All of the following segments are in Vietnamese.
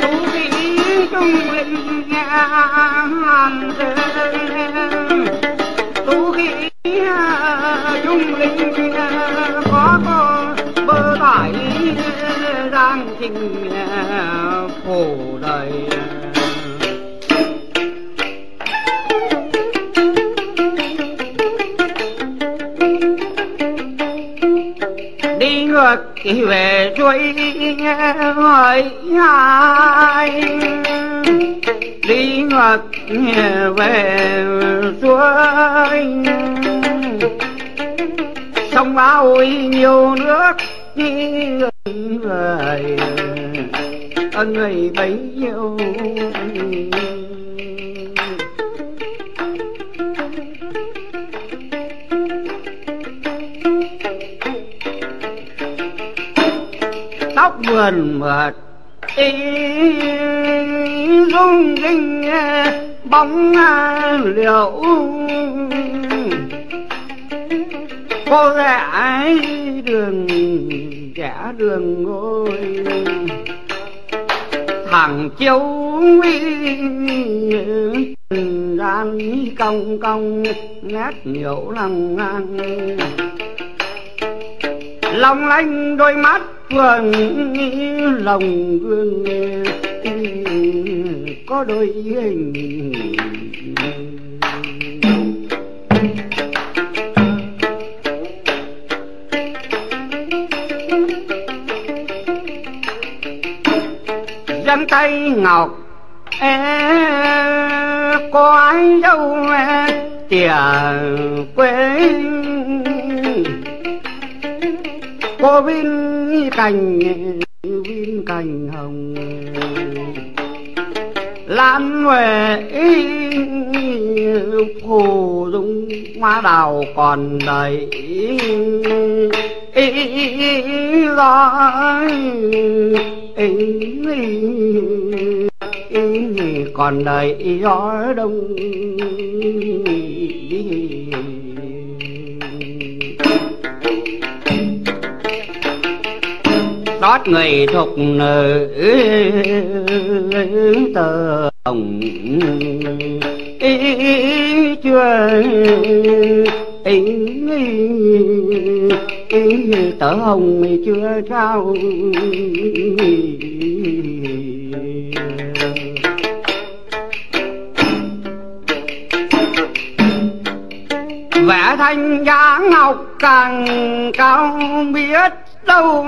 tú khí trung linh ngàn tú khí trung linh có có bơ tải giang trình phổ đời đi ngược về chuối hỏi ai. Đi ngược về suối. Sông bao nhiều nước người. Ân người bấy nhiêu. Quên mệt. Mượt ý rung rinh bóng liệu. Cô rẽ đường rẽ đường ngôi. Thằng chiếu gian công công nét nhiều lòng ngang. Long lanh đôi mắt Vâng, vẫn lòng gương có đôi hình dân tay ngọc e có ai đâu tiền quê cô vinh cành vinh cành hồng lãn huệ phù dung hoa đào còn đầy. Lo còn đầy gió đông. Đót người thuộc nữ tơ hồng. Ý chưa ý ý tơ hồng chưa trao. Vẽ thanh giá ngọc càng cao biết đâu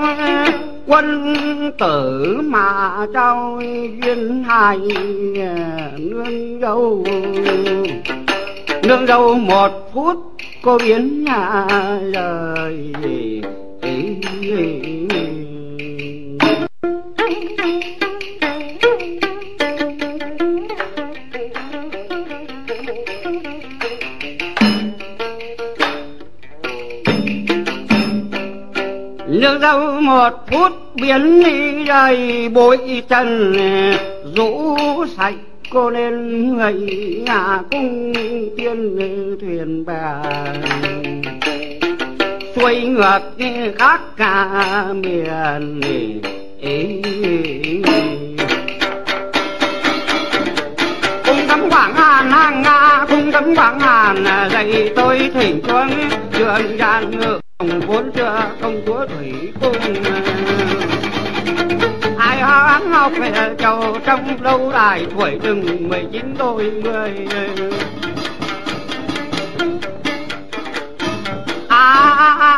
quân tử mà trao duyên hai à, nương dâu nương dâu một phút cô biến nhà lời một phút biến đi đầy bụi trần rũ sạch cô lên người nhà cung tiên thuyền bè xuôi ngược khác cả miền cung cấm quảng hàn hàng nga cung cấm quảng hàn dạy tôi thỉnh xuống trường gian ngự công vốn chưa công chúa thủy cung. Ai hoáng học về châu trong lâu đài tuổi từng mười chín đôi mươi à, à,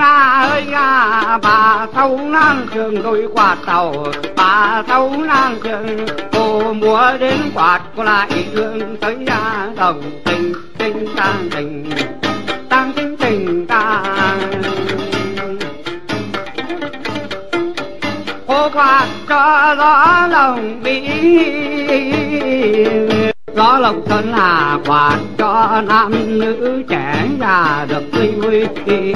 à ơi à bà thâu nang trường đôi quạt tàu. Bà thâu nang trường cô múa đến quạt cô lại thương tới ra đồng tình tình tang tình. Cho gió lòng bi, gió lộc sơn là quạt cho nam nữ trẻ già được vui vui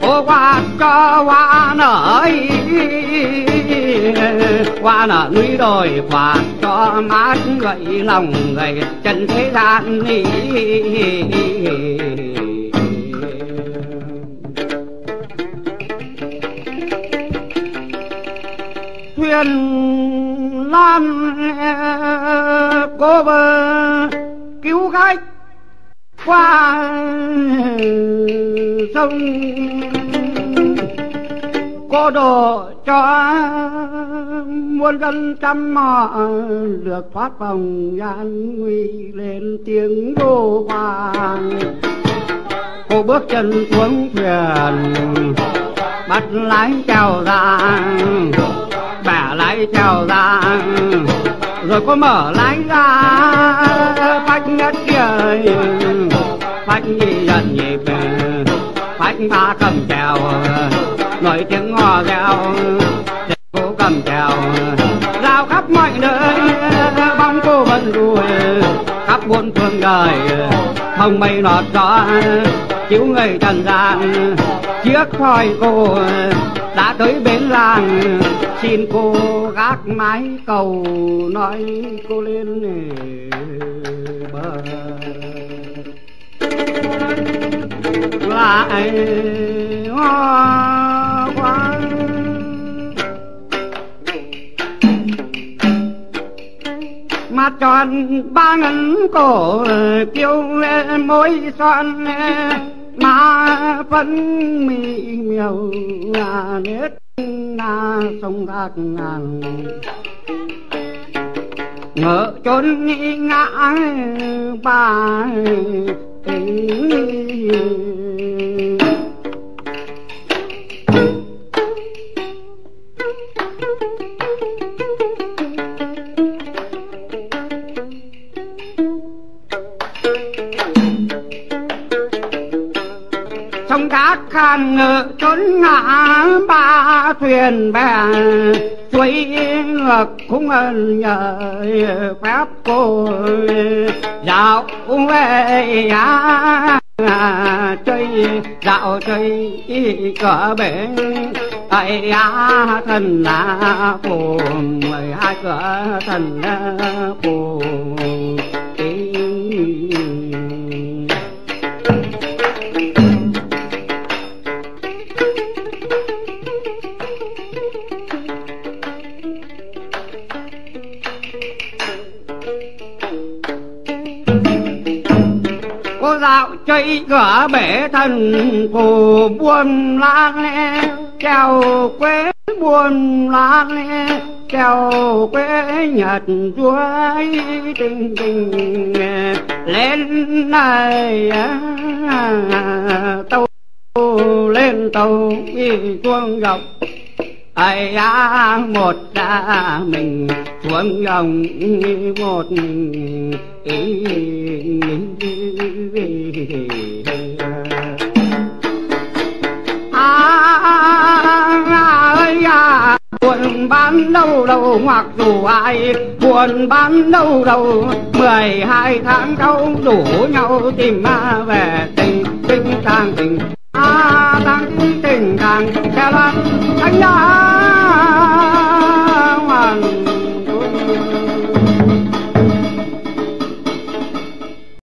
ô quạt cho hoa nở hoa nở núi đồi quạt cho mát gậy lòng gầy chân thế gian trần lan, cô vợ cứu khách, qua sông. Cô đồ cho muôn dân trăm mò được thoát vòng gian nguy lên tiếng đô hoàng cô bước chân xuống thuyền, bắt lái chào rằng bẻ chào chèo ra rồi có mở lái ra, phách nhất kia phách nhị dần nhịp phách ba cầm chèo. Nổi tiếng hò reo cô cầm chèo. Rao khắp mọi nơi, bóng cô vẫn đuổi. Khắp buôn phương đời không mây lọt gió chiếu người trần gian chiếc thoi cô. Đã tới bến làng, xin cô gác mái cầu, nói cô lên bờ. Lại hoa hoa mặt tròn ba ngân cổ, kiêu môi son ma vẫn mỹ miều là nết na sông rạc ngàn ngỡ trốn ngã ba tình. Cát ngự trốn ngã ba thuyền bè. Suối ngược cũng ơn nhờ phép cô. Dạo về à, chơi dạo chơi cỡ bể tại á thần là phù mười hai cửa thần phù. Cô dạo chơi cửa bể thần cổ buồn lan treo quế buồn lan treo quế nhật chuối tình tình lên này à, tàu lên tàu đi chuông gọc ai á một ra mình xuống dòng một ý ý, ý buồn bán đâu đâu hoặc đủ ai buồn bán đâu đâu mười hai tháng câu đủ nhau tìm ma về tình tình càng tình a tăng tình càng theo loan anh đã hoàn